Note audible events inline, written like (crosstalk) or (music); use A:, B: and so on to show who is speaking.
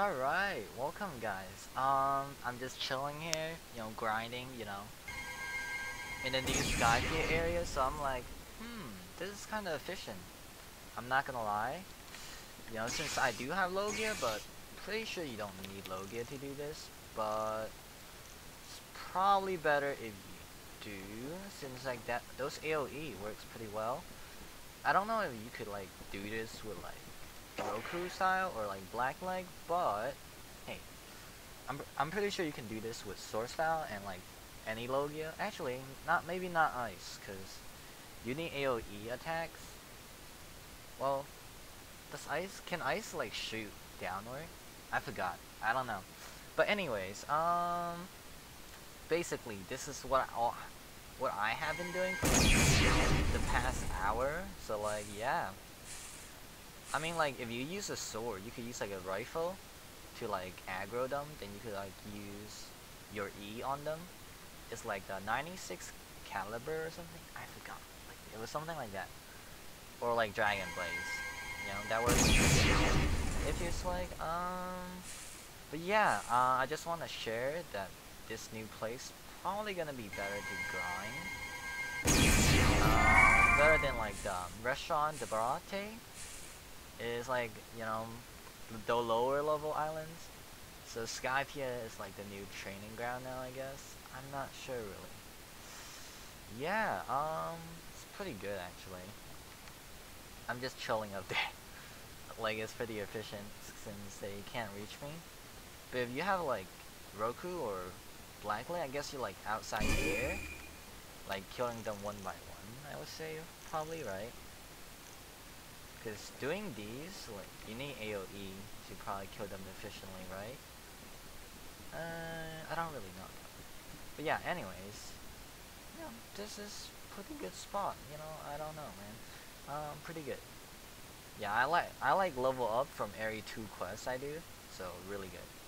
A: Alright, welcome guys. Um, I'm just chilling here, you know, grinding, you know, in the new Skypiea area, so I'm like, hmm, this is kind of efficient. I'm not gonna lie. You know, since I do have low gear, but pretty sure you don't need low gear to do this, but it's probably better if you do, since like that, those AoE works pretty well. I don't know if you could like do this with like Roku style or like Blackleg, but hey, I'm I'm pretty sure you can do this with Source style and like any Logia. Actually, not maybe not Ice, cause you need AOE attacks. Well, does Ice can Ice like shoot downward? I forgot. I don't know. But anyways, um, basically this is what all what I have been doing the past hour. So like yeah. I mean, like, if you use a sword, you could use, like, a rifle to, like, aggro them, then you could, like, use your E on them. It's, like, the 96 caliber or something? I forgot. Like, it was something like that. Or, like, Dragon Blaze. You know, that works. If it's, like, um... But yeah, uh, I just want to share that this new place probably gonna be better to grind. Uh, better than, like, the restaurant, the Baratie is like, you know, the lower level islands. So Skypiea is like the new training ground now, I guess. I'm not sure really. Yeah, um, it's pretty good actually. I'm just chilling up (laughs) there. like it's pretty efficient since they can't reach me. But if you have like Roku or Blackleg, I guess you're like outside here, like killing them one by one. I would say probably right. Because doing these, like, you need AoE to probably kill them efficiently, right? Uh, I don't really know. But yeah, anyways, yeah, this is pretty good spot, you know, I don't know, man. Um, pretty good. Yeah, I like, I like level up from every 2 quests I do, so really good.